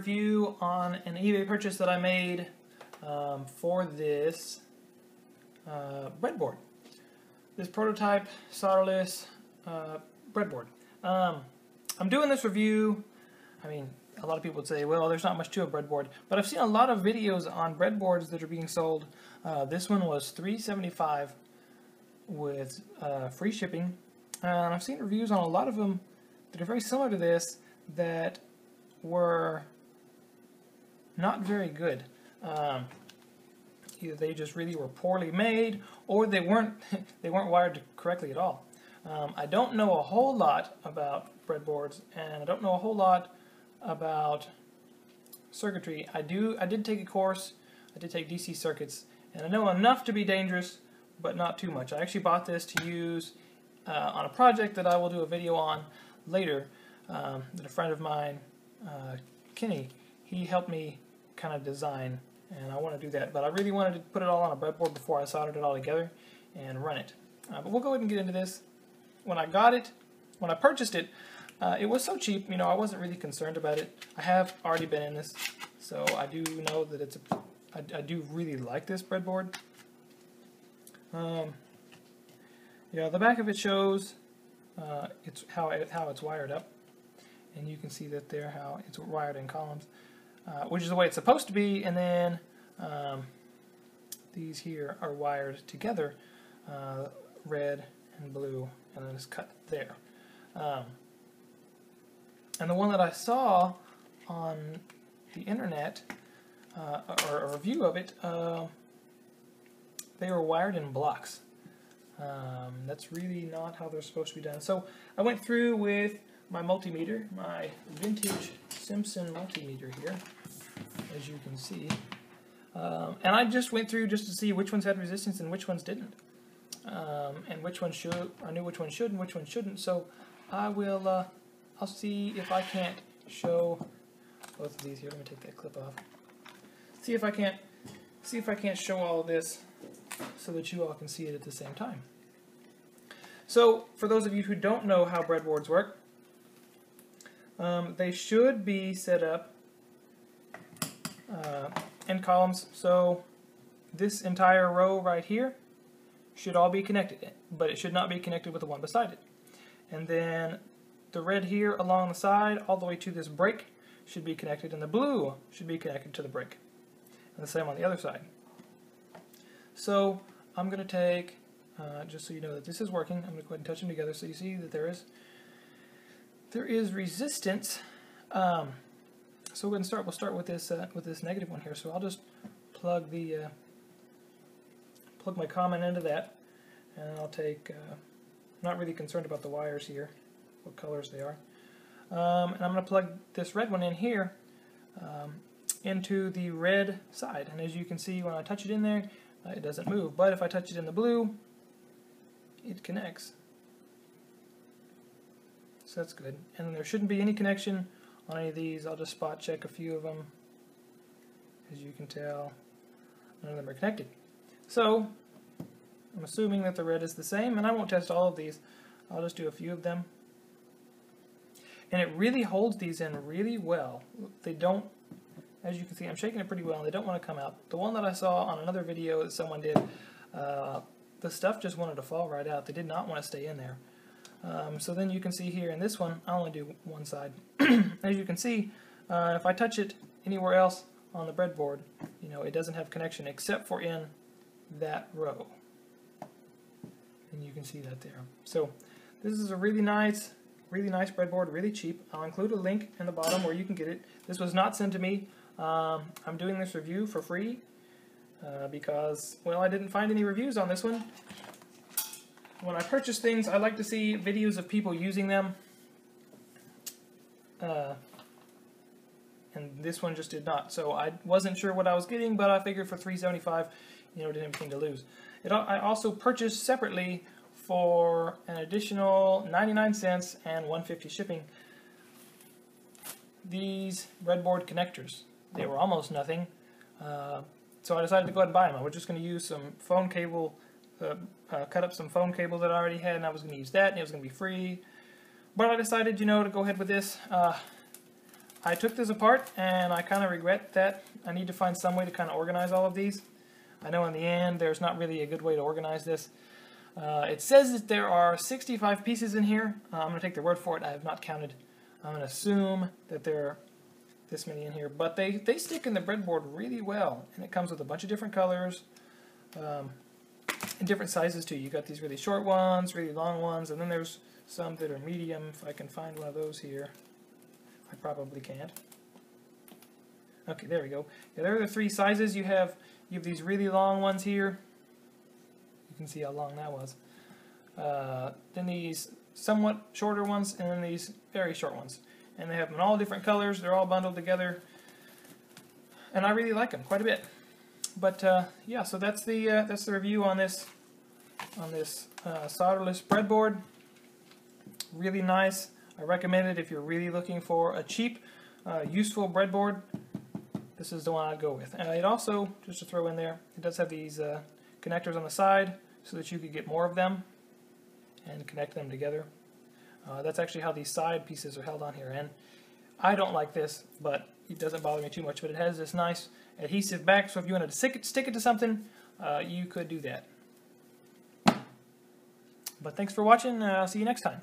review on an eBay purchase that I made um, for this uh, breadboard. This prototype solderless uh, breadboard. Um, I'm doing this review, I mean, a lot of people would say, well, there's not much to a breadboard, but I've seen a lot of videos on breadboards that are being sold. Uh, this one was 375 with uh, free shipping, and I've seen reviews on a lot of them that are very similar to this that were not very good. Um, either they just really were poorly made, or they weren't they weren't wired correctly at all. Um, I don't know a whole lot about breadboards, and I don't know a whole lot about circuitry. I do I did take a course. I did take DC circuits, and I know enough to be dangerous, but not too much. I actually bought this to use uh, on a project that I will do a video on later. Um, that a friend of mine uh, Kenny, he helped me kind of design, and I want to do that. But I really wanted to put it all on a breadboard before I soldered it all together and run it. Uh, but we'll go ahead and get into this. When I got it, when I purchased it, uh, it was so cheap, you know, I wasn't really concerned about it. I have already been in this, so I do know that it's a, I, I do really like this breadboard. Um, yeah, the back of it shows uh, it's how it, how it's wired up and you can see that there how it's wired in columns, uh, which is the way it's supposed to be, and then um, these here are wired together, uh, red and blue, and then it's cut there. Um, and the one that I saw on the internet, uh, or a review of it, uh, they were wired in blocks. Um, that's really not how they're supposed to be done. So I went through with my multimeter, my vintage Simpson multimeter here, as you can see. Um, and I just went through just to see which ones had resistance and which ones didn't. Um, and which one should, I knew which one should and which one shouldn't. So I will, uh, I'll see if I can't show both of these here. Let me take that clip off. See if I can't, see if I can't show all this so that you all can see it at the same time. So for those of you who don't know how breadboards work, um, they should be set up uh, in columns. So this entire row right here should all be connected, but it should not be connected with the one beside it. And then the red here along the side all the way to this break should be connected, and the blue should be connected to the break. And the same on the other side. So I'm going to take, uh, just so you know that this is working, I'm going to go ahead and touch them together so you see that there is there is resistance. Um, so we're going to start. We'll start with this uh, with this negative one here. So I'll just plug the uh, plug my common into that, and I'll take. Uh, not really concerned about the wires here, what colors they are. Um, and I'm going to plug this red one in here um, into the red side. And as you can see, when I touch it in there, uh, it doesn't move. But if I touch it in the blue, it connects. So that's good. And there shouldn't be any connection on any of these. I'll just spot check a few of them. As you can tell, none of them are connected. So I'm assuming that the red is the same, and I won't test all of these. I'll just do a few of them. And it really holds these in really well. They don't, as you can see, I'm shaking it pretty well, and they don't want to come out. The one that I saw on another video that someone did, uh, the stuff just wanted to fall right out. They did not want to stay in there. Um, so then you can see here in this one, I only do one side. As you can see, uh, if I touch it anywhere else on the breadboard, you know, it doesn't have connection except for in that row. And you can see that there. So this is a really nice, really nice breadboard, really cheap. I'll include a link in the bottom where you can get it. This was not sent to me. Um, I'm doing this review for free uh, because, well, I didn't find any reviews on this one when I purchase things, I like to see videos of people using them. Uh, and this one just did not. So I wasn't sure what I was getting, but I figured for 375 you know, didn't have anything to lose. It, I also purchased separately for an additional 99 cents and 150 shipping these breadboard connectors. They were almost nothing, uh, so I decided to go ahead and buy them. I was just going to use some phone cable, uh, uh, cut up some phone cable that I already had, and I was going to use that, and it was going to be free. But I decided, you know, to go ahead with this. I took this apart, and I kind of regret that. I need to find some way to kind of organize all of these. I know in the end there's not really a good way to organize this. Uh, it says that there are 65 pieces in here. Uh, I'm going to take their word for it. I have not counted. I'm going to assume that there are this many in here. But they, they stick in the breadboard really well. And it comes with a bunch of different colors um, and different sizes too. You got these really short ones, really long ones, and then there's some that are medium. If I can find one of those here. I probably can't. Okay, there we go. Yeah, there are the three sizes. You have you have these really long ones here. You can see how long that was. Uh, then these somewhat shorter ones, and then these very short ones. And they have them in all different colors. They're all bundled together. And I really like them quite a bit. But uh, yeah, so that's the uh, that's the review on this on this uh, solderless breadboard. Really nice. I recommend it if you're really looking for a cheap, uh, useful breadboard. This is the one I'd go with. And it also, just to throw in there, it does have these uh, connectors on the side so that you could get more of them and connect them together. Uh, that's actually how these side pieces are held on here. And I don't like this, but it doesn't bother me too much. But it has this nice adhesive back, so if you wanted to stick it, stick it to something, uh, you could do that. But thanks for watching. I'll see you next time.